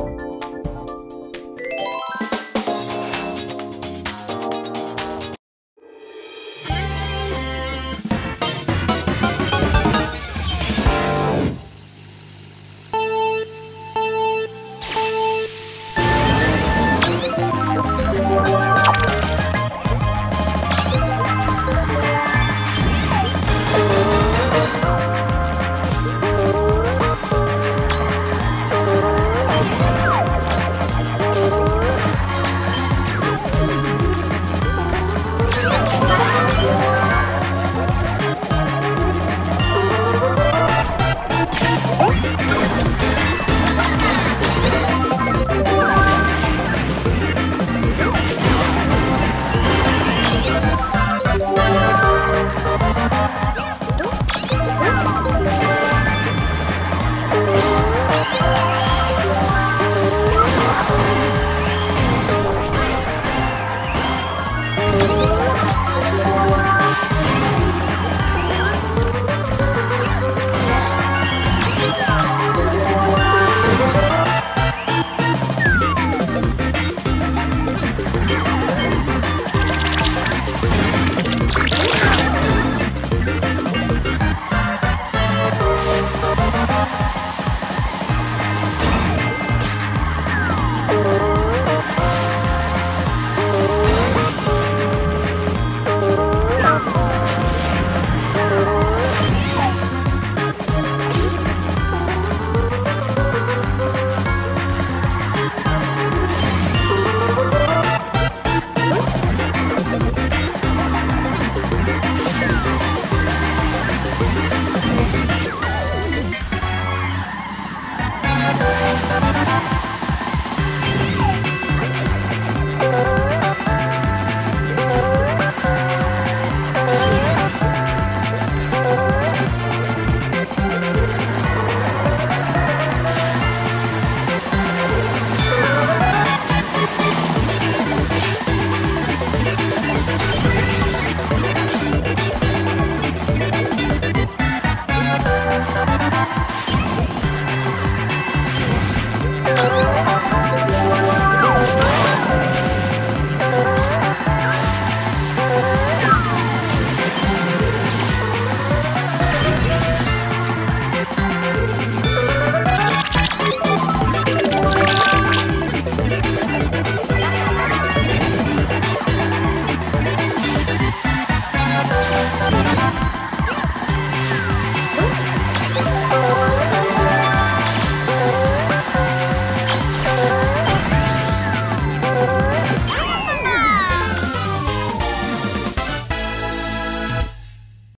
Bye.